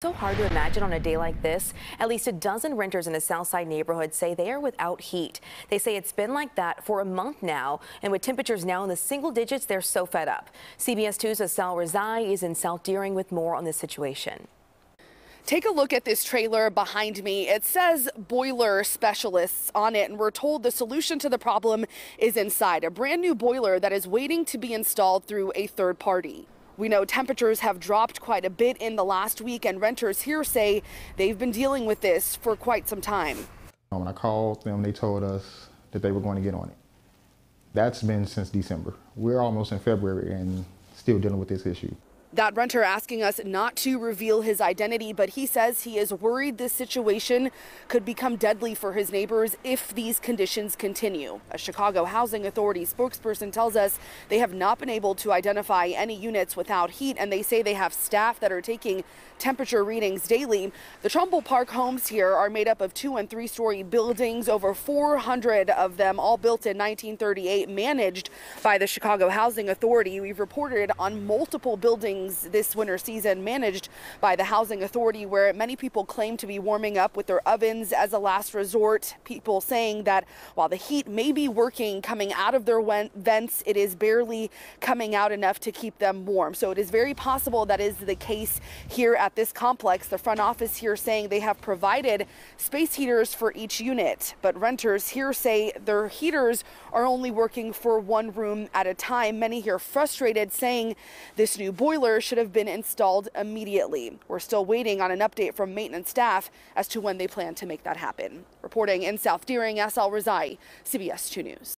So hard to imagine on a day like this. At least a dozen renters in a Southside neighborhood say they are without heat. They say it's been like that for a month now, and with temperatures now in the single digits, they're so fed up. CBS 2's Asal Rezaei is in South Deering with more on this situation. Take a look at this trailer behind me. It says boiler specialists on it, and we're told the solution to the problem is inside a brand new boiler that is waiting to be installed through a third party. We know temperatures have dropped quite a bit in the last week, and renters here say they've been dealing with this for quite some time. When I called them, they told us that they were going to get on it. That's been since December. We're almost in February and still dealing with this issue. That renter asking us not to reveal his identity, but he says he is worried this situation could become deadly for his neighbors if these conditions continue. A Chicago Housing Authority spokesperson tells us they have not been able to identify any units without heat, and they say they have staff that are taking temperature readings daily. The Trumbull Park homes here are made up of two and three story buildings, over 400 of them, all built in 1938, managed by the Chicago Housing Authority. We've reported on multiple buildings this winter season managed by the Housing Authority, where many people claim to be warming up with their ovens as a last resort. People saying that while the heat may be working coming out of their vents, it is barely coming out enough to keep them warm. So it is very possible that is the case here at this complex. The front office here saying they have provided space heaters for each unit, but renters here say their heaters are only working for one room at a time. Many here frustrated saying this new boiler should have been installed immediately. We're still waiting on an update from maintenance staff as to when they plan to make that happen. Reporting in South Deering, Asal Rezaei, CBS 2 News.